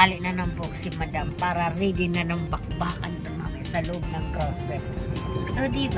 Nagtali na ng book si madam para ready na ng bakbakan namin sa loob ng groceries. O, di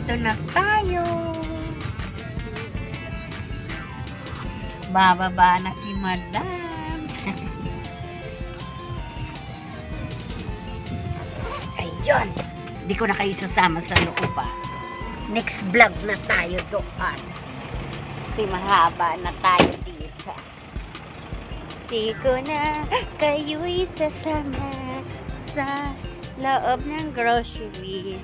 Nandito na tayo. Bababa na si madam. Ayun. Hindi ko na kayo sasama sa loob ah. Next vlog na tayo doon. Kasi mahaba na tayo dito. Di ko na kayo'y sasama sa loob ng grocery.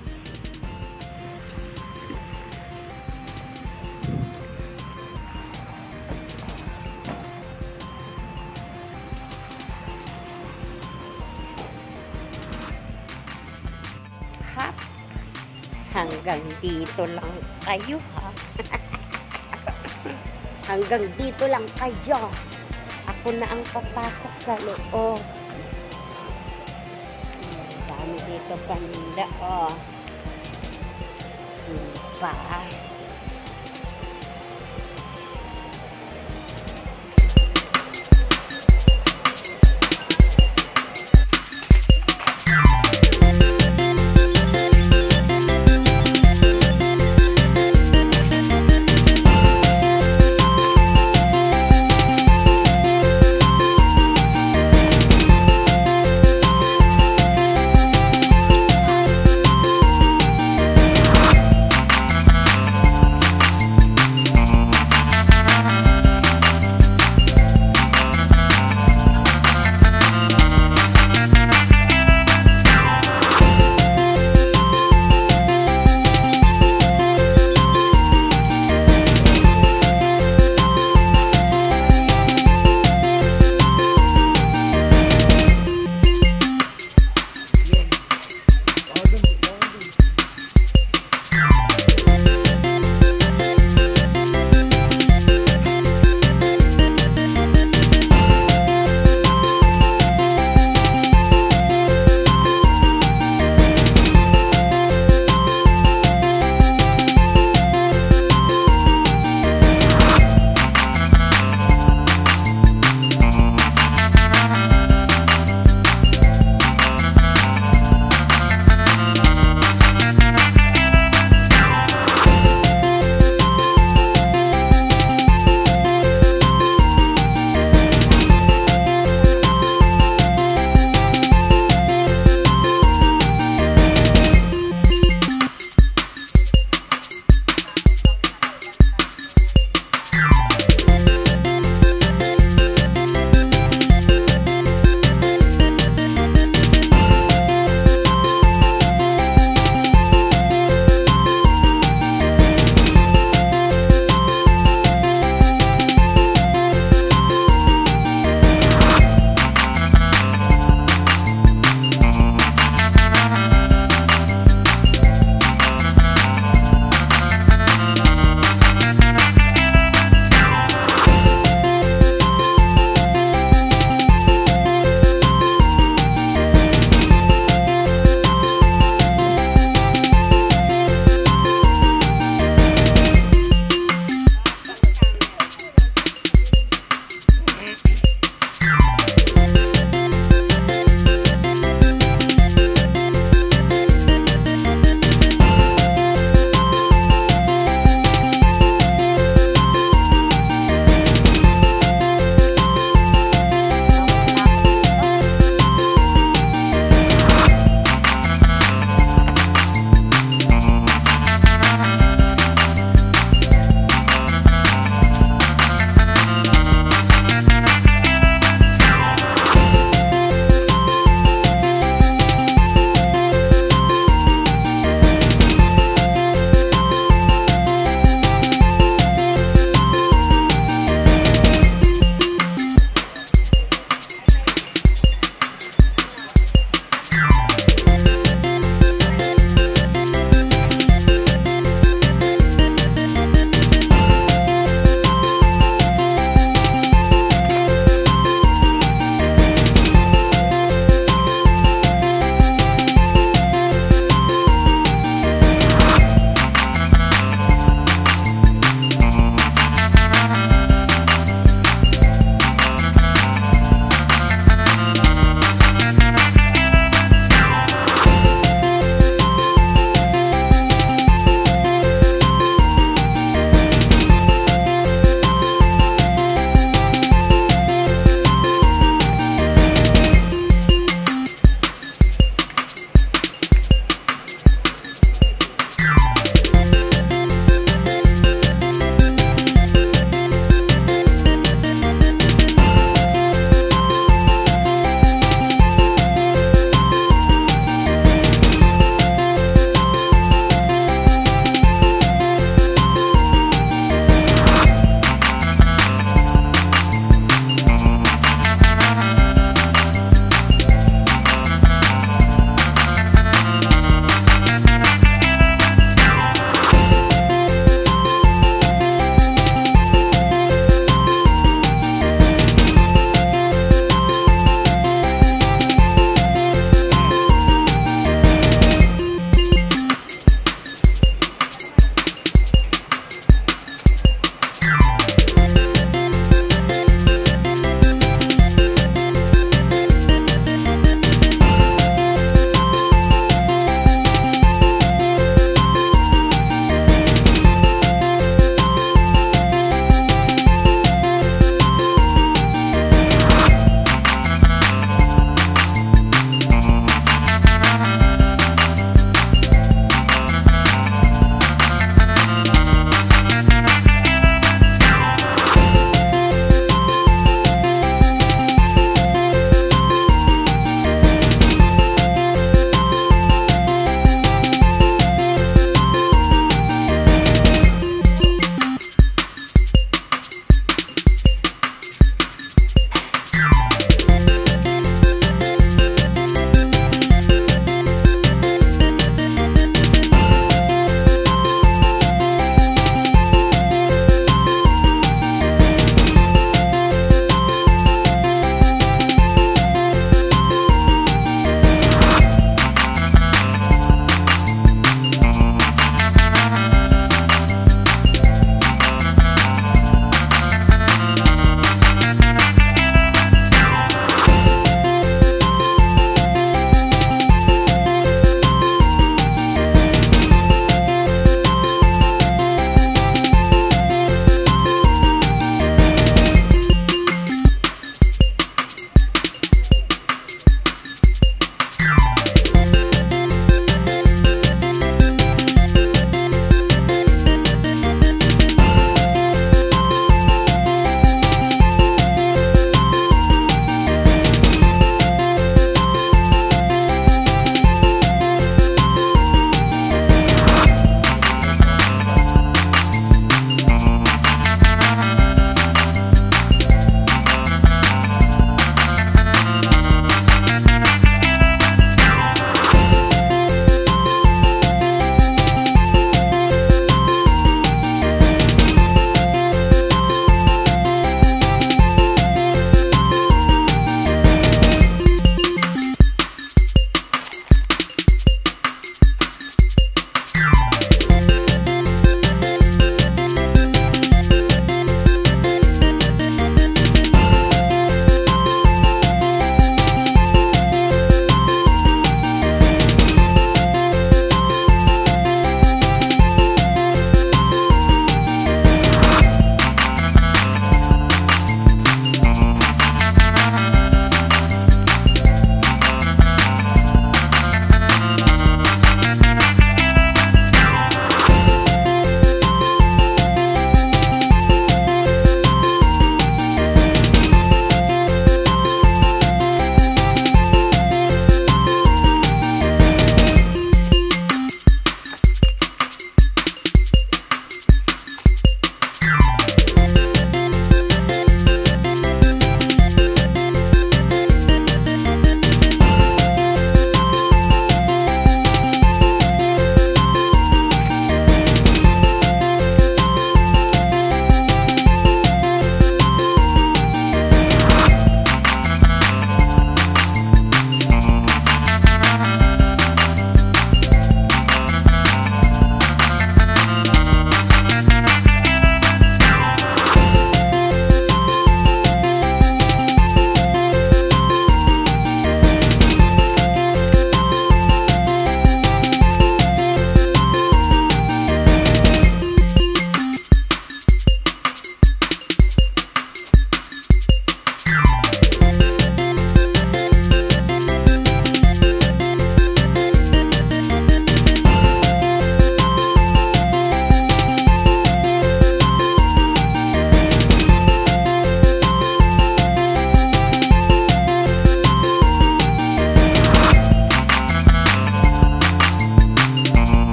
Hanggang dito lang kayo ha. Hanggang dito lang kayo. Ako na ang papasok sa loob. Dami dito paninda oh. Diba?